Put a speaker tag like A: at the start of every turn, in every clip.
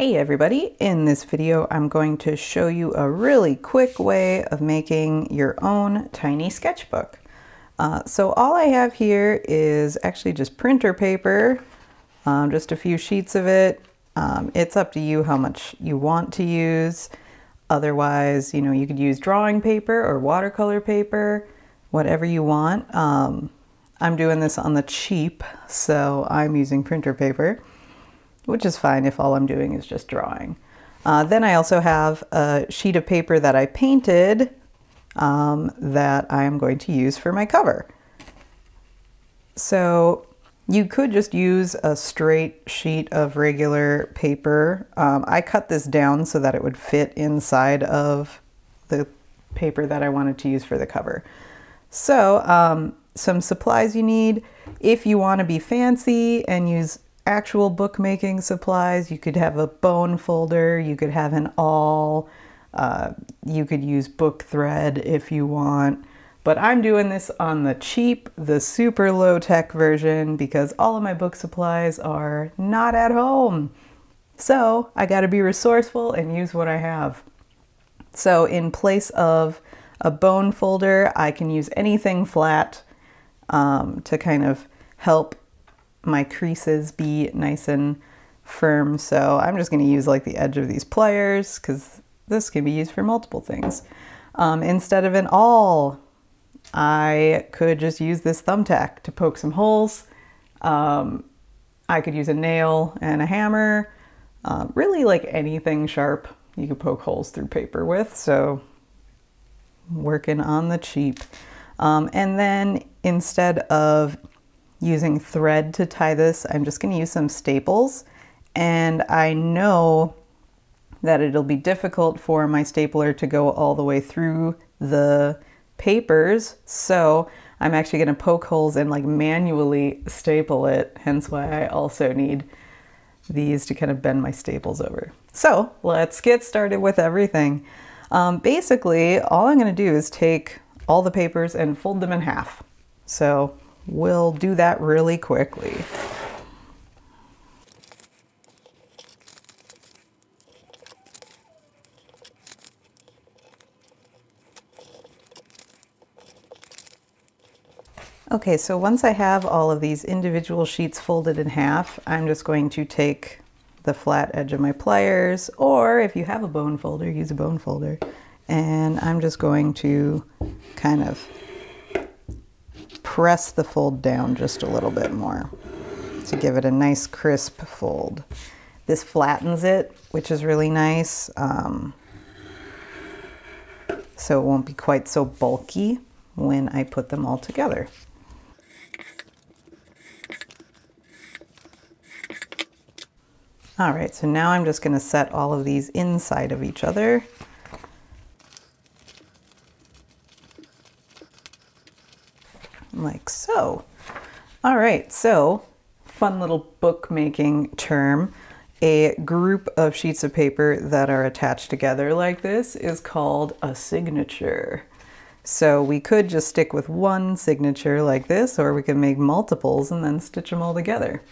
A: Hey everybody, in this video I'm going to show you a really quick way of making your own tiny sketchbook. Uh, so all I have here is actually just printer paper, um, just a few sheets of it. Um, it's up to you how much you want to use. Otherwise, you know, you could use drawing paper or watercolor paper, whatever you want. Um, I'm doing this on the cheap, so I'm using printer paper which is fine if all I'm doing is just drawing. Uh, then I also have a sheet of paper that I painted um, that I'm going to use for my cover. So you could just use a straight sheet of regular paper. Um, I cut this down so that it would fit inside of the paper that I wanted to use for the cover. So um, some supplies you need. If you want to be fancy and use actual bookmaking supplies. You could have a bone folder, you could have an awl, uh, you could use book thread if you want. But I'm doing this on the cheap, the super low tech version because all of my book supplies are not at home. So I got to be resourceful and use what I have. So in place of a bone folder, I can use anything flat um, to kind of help my creases be nice and firm. So I'm just going to use like the edge of these pliers because this can be used for multiple things. Um, instead of an awl, I could just use this thumbtack to poke some holes. Um, I could use a nail and a hammer. Uh, really like anything sharp you could poke holes through paper with. So working on the cheap. Um, and then instead of using thread to tie this. I'm just going to use some staples and I know that it'll be difficult for my stapler to go all the way through the papers. So I'm actually going to poke holes and like manually staple it. Hence why I also need these to kind of bend my staples over. So let's get started with everything. Um, basically, all I'm going to do is take all the papers and fold them in half. So We'll do that really quickly. Okay, so once I have all of these individual sheets folded in half, I'm just going to take the flat edge of my pliers, or if you have a bone folder, use a bone folder, and I'm just going to kind of press the fold down just a little bit more to give it a nice crisp fold. This flattens it, which is really nice. Um, so it won't be quite so bulky when I put them all together. All right, so now I'm just gonna set all of these inside of each other. Like so. All right, so fun little bookmaking term. A group of sheets of paper that are attached together like this is called a signature. So we could just stick with one signature like this, or we could make multiples and then stitch them all together.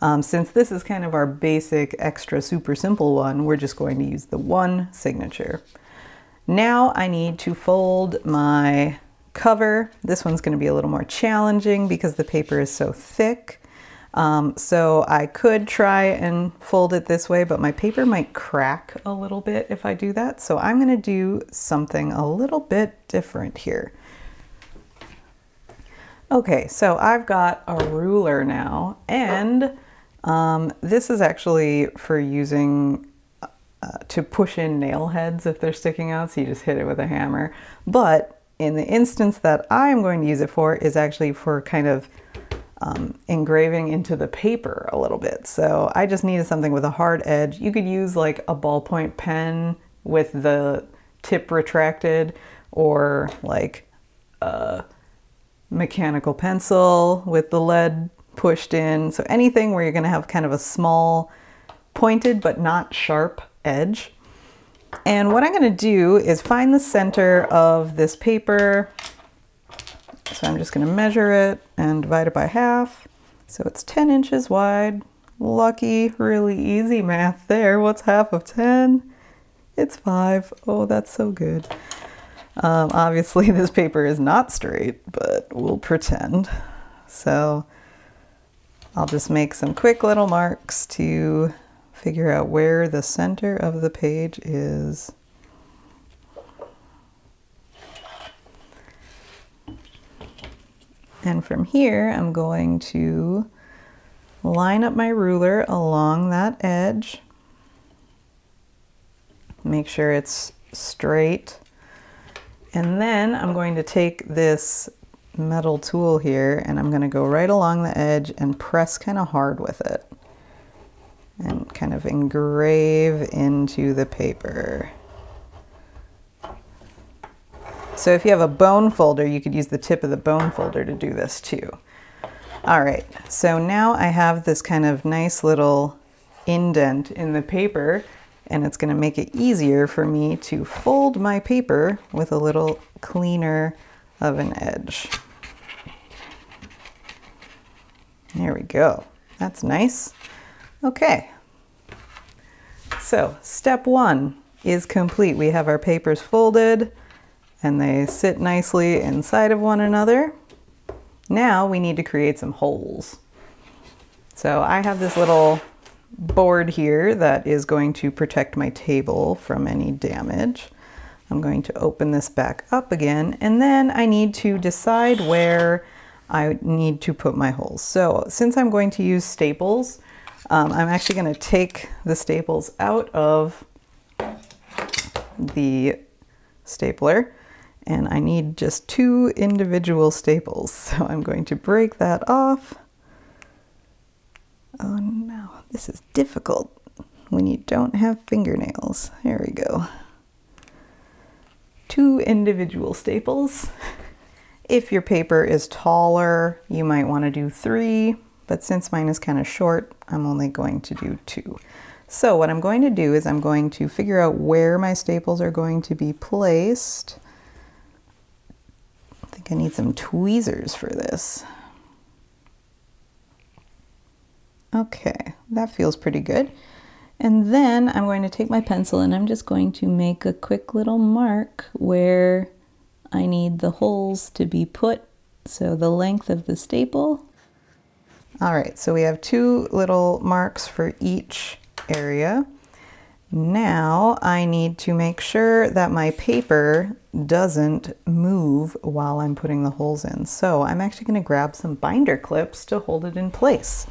A: Um, since this is kind of our basic extra super simple one, we're just going to use the one signature. Now I need to fold my cover. This one's going to be a little more challenging because the paper is so thick. Um, so I could try and fold it this way, but my paper might crack a little bit if I do that. So I'm going to do something a little bit different here. Okay, so I've got a ruler now, and um, this is actually for using uh, to push in nail heads if they're sticking out, so you just hit it with a hammer. But in the instance that I'm going to use it for is actually for kind of um, engraving into the paper a little bit. So I just needed something with a hard edge. You could use like a ballpoint pen with the tip retracted or like a mechanical pencil with the lead pushed in. So anything where you're going to have kind of a small pointed but not sharp edge. And what I'm going to do is find the center of this paper. So I'm just going to measure it and divide it by half. So it's 10 inches wide, Lucky, really easy math there. What's half of 10? It's 5. Oh, that's so good. Um, obviously, this paper is not straight, but we'll pretend. So I'll just make some quick little marks to figure out where the center of the page is. And from here, I'm going to line up my ruler along that edge. Make sure it's straight. And then I'm going to take this metal tool here and I'm going to go right along the edge and press kind of hard with it and kind of engrave into the paper. So if you have a bone folder, you could use the tip of the bone folder to do this too. All right, so now I have this kind of nice little indent in the paper and it's gonna make it easier for me to fold my paper with a little cleaner of an edge. There we go. That's nice. Okay. So step one is complete. We have our papers folded and they sit nicely inside of one another. Now we need to create some holes. So I have this little board here that is going to protect my table from any damage. I'm going to open this back up again and then I need to decide where I need to put my holes. So since I'm going to use staples, um, I'm actually going to take the staples out of the stapler and I need just two individual staples. So I'm going to break that off. Oh no, this is difficult when you don't have fingernails. There we go. Two individual staples. If your paper is taller, you might want to do three, but since mine is kind of short, I'm only going to do two. So what I'm going to do is I'm going to figure out where my staples are going to be placed I think I need some tweezers for this. Okay, that feels pretty good. And then I'm going to take my pencil and I'm just going to make a quick little mark where I need the holes to be put. So the length of the staple. All right, so we have two little marks for each area. Now I need to make sure that my paper doesn't move while I'm putting the holes in. So I'm actually going to grab some binder clips to hold it in place.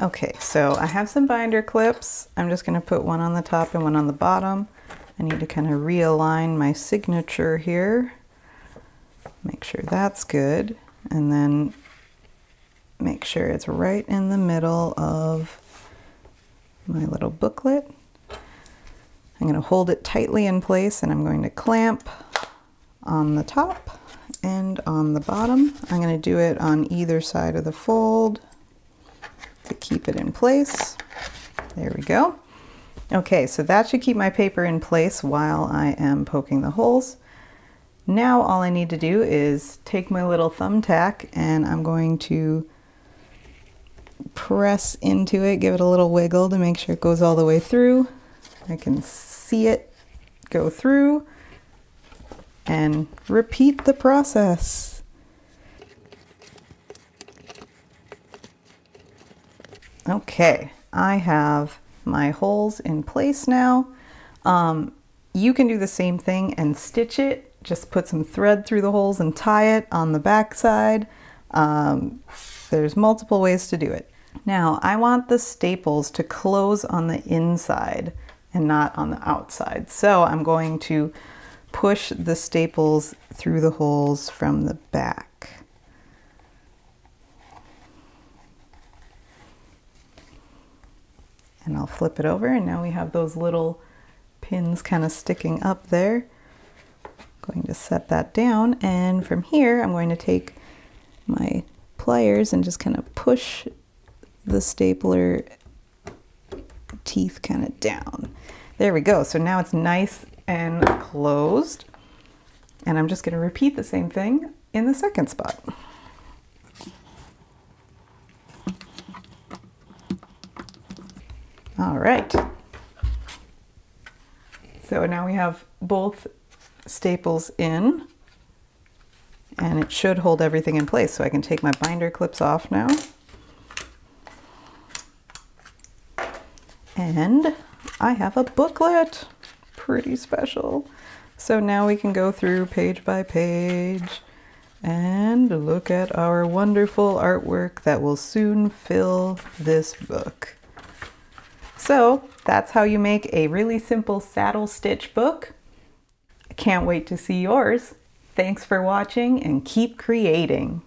A: Okay, so I have some binder clips. I'm just going to put one on the top and one on the bottom. I need to kind of realign my signature here. Make sure that's good. And then make sure it's right in the middle of my little booklet. I'm going to hold it tightly in place and I'm going to clamp on the top and on the bottom. I'm going to do it on either side of the fold to keep it in place. There we go. Okay, so that should keep my paper in place while I am poking the holes. Now all I need to do is take my little thumbtack and I'm going to press into it, give it a little wiggle to make sure it goes all the way through. I can see it go through and repeat the process. Okay, I have my holes in place now. Um, you can do the same thing and stitch it. Just put some thread through the holes and tie it on the back side. Um, there's multiple ways to do it. Now I want the staples to close on the inside and not on the outside. So I'm going to push the staples through the holes from the back. And I'll flip it over and now we have those little pins kind of sticking up there. Going to set that down and from here I'm going to take my pliers and just kind of push the stapler teeth kind of down. There we go. So now it's nice and closed. And I'm just going to repeat the same thing in the second spot. All right. So now we have both staples in and it should hold everything in place. So I can take my binder clips off now. And I have a booklet, pretty special. So now we can go through page by page and look at our wonderful artwork that will soon fill this book. So that's how you make a really simple saddle stitch book. I can't wait to see yours. Thanks for watching and keep creating.